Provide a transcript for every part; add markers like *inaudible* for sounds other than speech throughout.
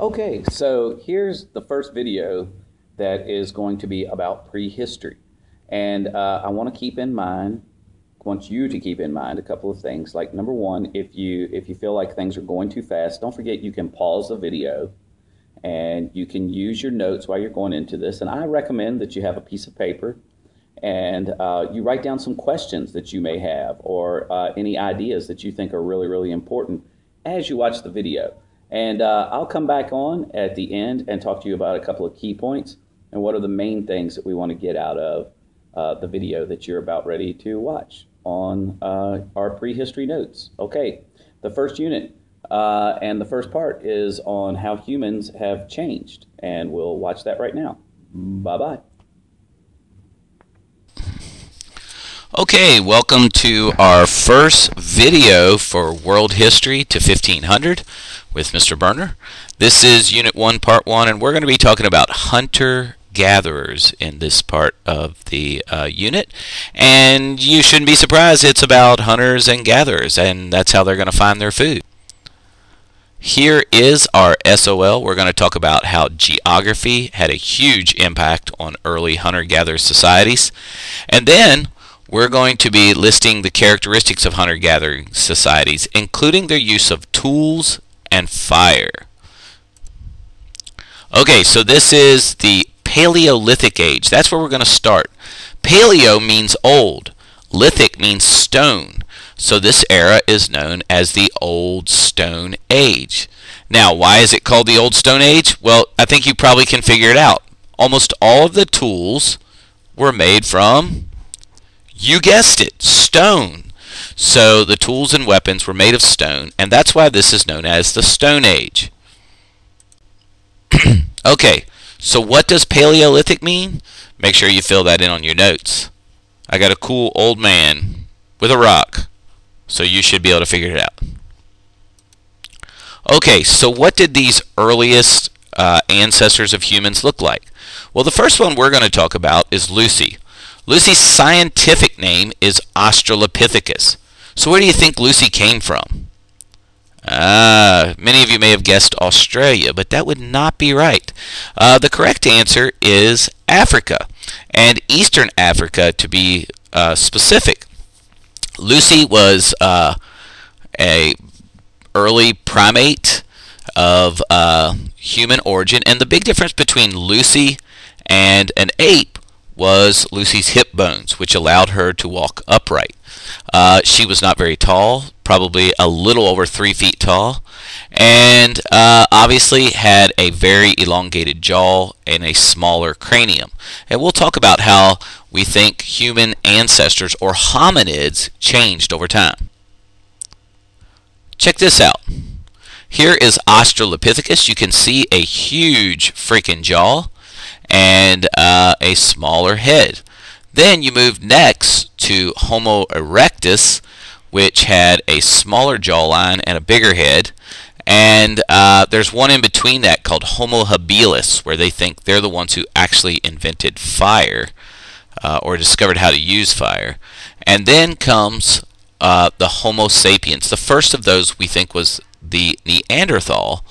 Okay, so here's the first video that is going to be about prehistory. And uh, I want to keep in mind, want you to keep in mind a couple of things. Like number one, if you if you feel like things are going too fast, don't forget you can pause the video and you can use your notes while you're going into this. And I recommend that you have a piece of paper and uh, you write down some questions that you may have or uh, any ideas that you think are really, really important as you watch the video. And uh, I'll come back on at the end and talk to you about a couple of key points and what are the main things that we want to get out of uh, the video that you're about ready to watch on uh, our prehistory notes. Okay, the first unit uh, and the first part is on how humans have changed, and we'll watch that right now. Bye bye. Okay, welcome to our first video for World History to 1500 with Mr. Berner. This is Unit 1, Part 1, and we're going to be talking about hunter-gatherers in this part of the uh, unit. And you shouldn't be surprised, it's about hunters and gatherers, and that's how they're going to find their food. Here is our SOL. We're going to talk about how geography had a huge impact on early hunter-gatherer societies. And then we're going to be listing the characteristics of hunter-gathering societies, including their use of tools and fire. Okay, so this is the Paleolithic age. That's where we're going to start. Paleo means old. Lithic means stone. So this era is known as the Old Stone Age. Now, why is it called the Old Stone Age? Well, I think you probably can figure it out. Almost all of the tools were made from you guessed it, stone. So the tools and weapons were made of stone, and that's why this is known as the Stone Age. *clears throat* okay, so what does Paleolithic mean? Make sure you fill that in on your notes. I got a cool old man with a rock, so you should be able to figure it out. Okay, so what did these earliest uh, ancestors of humans look like? Well, the first one we're going to talk about is Lucy. Lucy's scientific name is Australopithecus. So where do you think Lucy came from? Ah, uh, many of you may have guessed Australia, but that would not be right. Uh, the correct answer is Africa, and Eastern Africa to be uh, specific. Lucy was uh, a early primate of uh, human origin, and the big difference between Lucy and an ape was Lucy's hip bones, which allowed her to walk upright. Uh, she was not very tall, probably a little over three feet tall, and uh, obviously had a very elongated jaw and a smaller cranium. And we'll talk about how we think human ancestors or hominids changed over time. Check this out. Here is Australopithecus. You can see a huge freaking jaw and uh, a smaller head. Then you move next to Homo erectus, which had a smaller jawline and a bigger head. And uh, there's one in between that called Homo habilis, where they think they're the ones who actually invented fire uh, or discovered how to use fire. And then comes uh, the Homo sapiens. The first of those we think was the Neanderthal,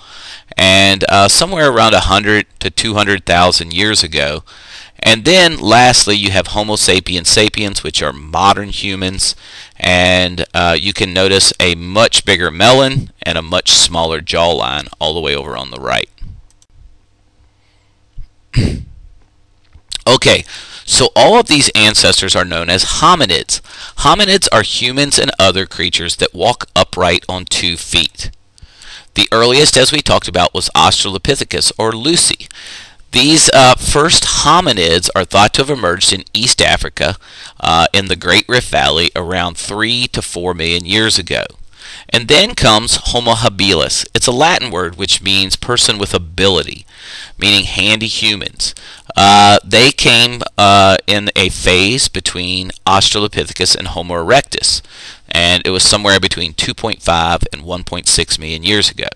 and uh, somewhere around 100 to 200,000 years ago. And then lastly, you have Homo sapiens sapiens, which are modern humans, and uh, you can notice a much bigger melon and a much smaller jawline all the way over on the right. *clears throat* okay, so all of these ancestors are known as hominids. Hominids are humans and other creatures that walk upright on two feet. The earliest, as we talked about, was Australopithecus, or Lucy. These uh, first hominids are thought to have emerged in East Africa uh, in the Great Rift Valley around 3 to 4 million years ago. And then comes Homo habilis. It's a Latin word which means person with ability, meaning handy humans. Uh, they came uh, in a phase between Australopithecus and Homo erectus and it was somewhere between 2.5 and 1.6 million years ago.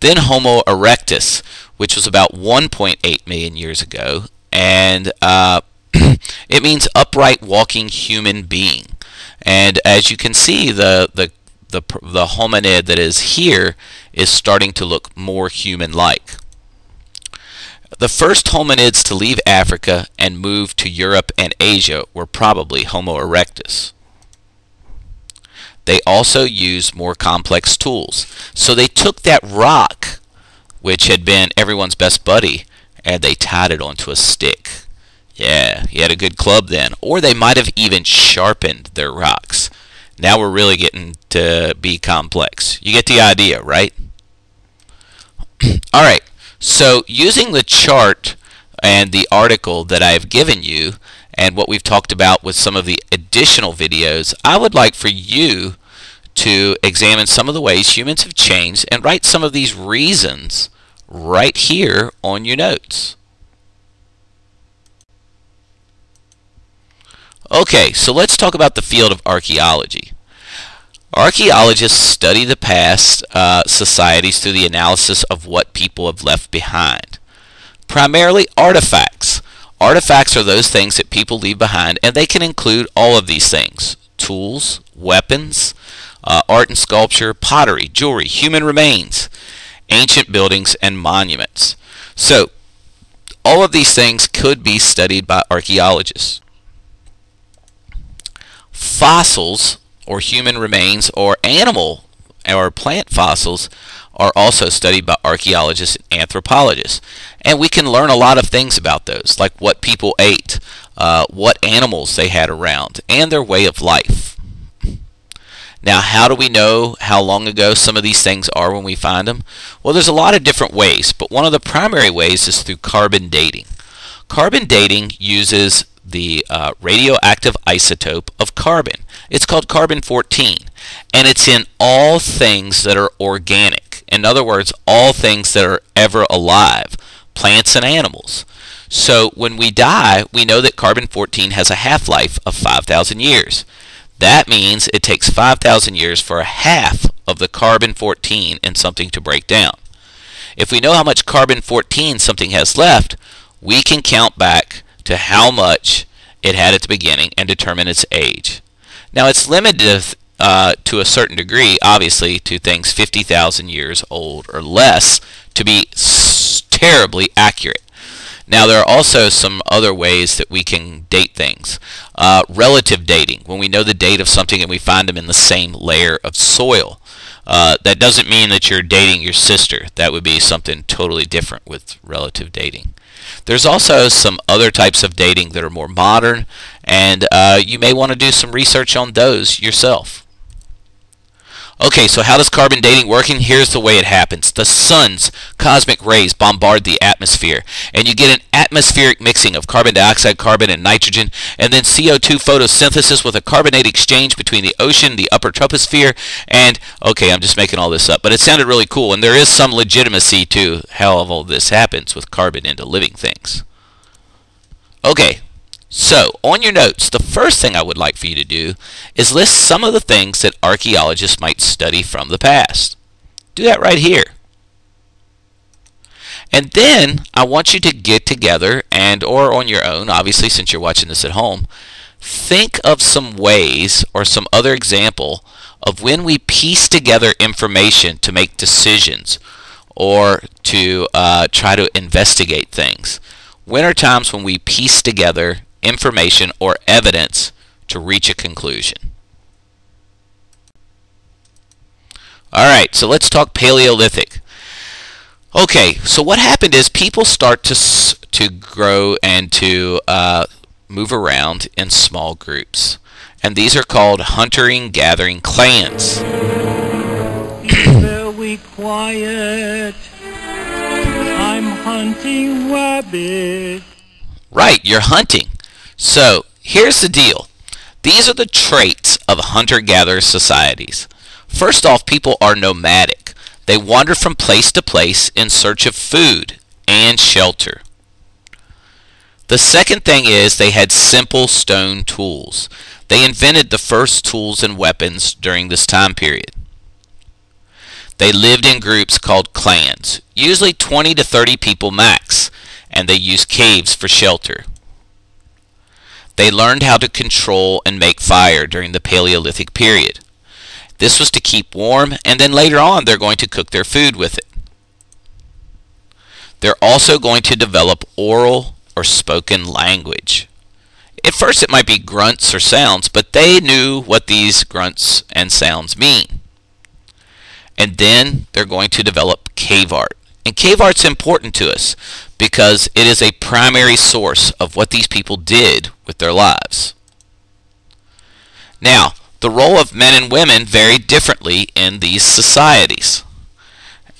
Then Homo erectus, which was about 1.8 million years ago, and uh, *clears throat* it means upright walking human being. And as you can see, the, the, the, the hominid that is here is starting to look more human-like. The first hominids to leave Africa and move to Europe and Asia were probably Homo erectus. They also used more complex tools. So they took that rock, which had been everyone's best buddy, and they tied it onto a stick. Yeah, he had a good club then. Or they might have even sharpened their rocks. Now we're really getting to be complex. You get the idea, right? *clears throat* All right. So using the chart and the article that I've given you and what we've talked about with some of the additional videos, I would like for you to examine some of the ways humans have changed and write some of these reasons right here on your notes. Okay, so let's talk about the field of archaeology. Archaeologists study the past uh, societies through the analysis of what people have left behind. Primarily artifacts. Artifacts are those things that people leave behind, and they can include all of these things. Tools, weapons, uh, art and sculpture, pottery, jewelry, human remains, ancient buildings, and monuments. So, all of these things could be studied by archaeologists. Fossils or human remains or animal or plant fossils are also studied by archaeologists and anthropologists. And we can learn a lot of things about those, like what people ate, uh, what animals they had around, and their way of life. Now, how do we know how long ago some of these things are when we find them? Well, there's a lot of different ways, but one of the primary ways is through carbon dating. Carbon dating uses the uh, radioactive isotope of carbon. It's called carbon-14, and it's in all things that are organic. In other words, all things that are ever alive, plants and animals. So when we die, we know that carbon-14 has a half-life of 5,000 years. That means it takes 5,000 years for a half of the carbon-14 in something to break down. If we know how much carbon-14 something has left, we can count back to how much it had at the beginning and determine its age. Now it's limited uh, to a certain degree, obviously, to things 50,000 years old or less to be terribly accurate. Now there are also some other ways that we can date things. Uh, relative dating, when we know the date of something and we find them in the same layer of soil. Uh, that doesn't mean that you're dating your sister. That would be something totally different with relative dating. There's also some other types of dating that are more modern, and uh, you may want to do some research on those yourself. Okay, so how does carbon dating work? And here's the way it happens. The sun's cosmic rays bombard the atmosphere, and you get an atmospheric mixing of carbon dioxide, carbon, and nitrogen, and then CO2 photosynthesis with a carbonate exchange between the ocean, the upper troposphere, and, okay, I'm just making all this up, but it sounded really cool, and there is some legitimacy to how all this happens with carbon into living things. Okay, so, on your notes, the first thing I would like for you to do is list some of the things that archaeologists might study from the past. Do that right here. And then I want you to get together and or on your own, obviously since you're watching this at home, think of some ways or some other example of when we piece together information to make decisions or to uh, try to investigate things. When are times when we piece together information, or evidence to reach a conclusion. Alright, so let's talk Paleolithic. Okay, so what happened is people start to, to grow and to uh, move around in small groups. And these are called hunting-gathering clans. Very quiet. I'm hunting rabbit. Right, you're hunting. So here's the deal. These are the traits of hunter-gatherer societies. First off, people are nomadic. They wander from place to place in search of food and shelter. The second thing is they had simple stone tools. They invented the first tools and weapons during this time period. They lived in groups called clans, usually 20 to 30 people max, and they used caves for shelter. They learned how to control and make fire during the Paleolithic period. This was to keep warm, and then later on they're going to cook their food with it. They're also going to develop oral or spoken language. At first it might be grunts or sounds, but they knew what these grunts and sounds mean. And then they're going to develop cave art. And cave art's important to us because it is a primary source of what these people did with their lives. Now, the role of men and women varied differently in these societies.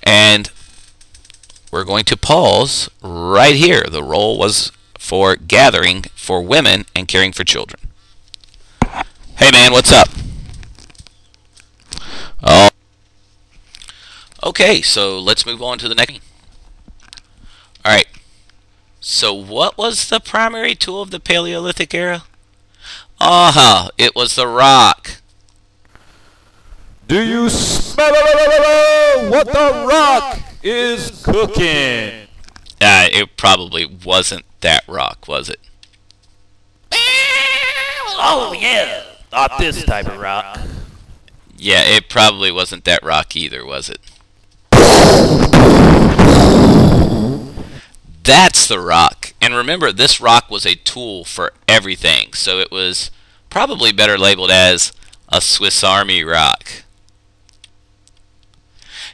And we're going to pause right here. The role was for gathering for women and caring for children. Hey man, what's up? Oh. Okay, so let's move on to the next. One. All right. So what was the primary tool of the Paleolithic era? Uh-huh, it was the rock. Do you smell what the rock is cooking? Uh, it probably wasn't that rock, was it? Oh yeah, not this type of rock. Yeah, it probably wasn't that rock either, was it? That's the rock. And remember, this rock was a tool for everything, so it was probably better labeled as a Swiss Army rock.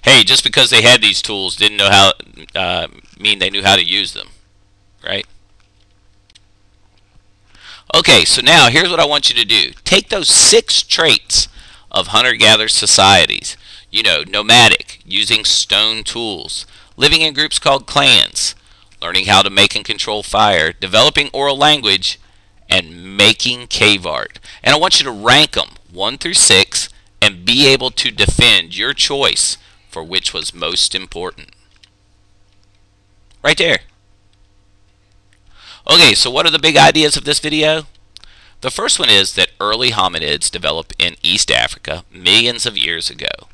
Hey, just because they had these tools didn't know how uh, mean they knew how to use them, right? Okay, so now here's what I want you to do. Take those six traits of hunter-gatherer societies. You know, nomadic, using stone tools, living in groups called clans, learning how to make and control fire, developing oral language, and making cave art. And I want you to rank them 1 through 6 and be able to defend your choice for which was most important. Right there. Okay, so what are the big ideas of this video? The first one is that early hominids developed in East Africa millions of years ago.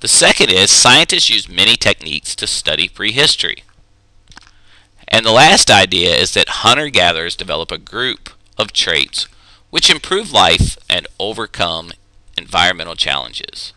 The second is scientists use many techniques to study prehistory. And the last idea is that hunter-gatherers develop a group of traits which improve life and overcome environmental challenges.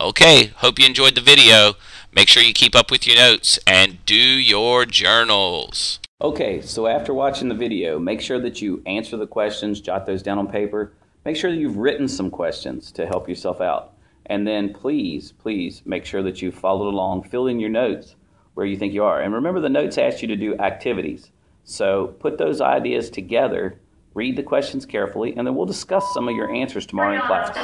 Okay, hope you enjoyed the video. Make sure you keep up with your notes and do your journals. Okay, so after watching the video, make sure that you answer the questions, jot those down on paper. Make sure that you've written some questions to help yourself out. And then please, please make sure that you followed along, fill in your notes where you think you are. And remember the notes ask you to do activities. So put those ideas together, read the questions carefully, and then we'll discuss some of your answers tomorrow in class.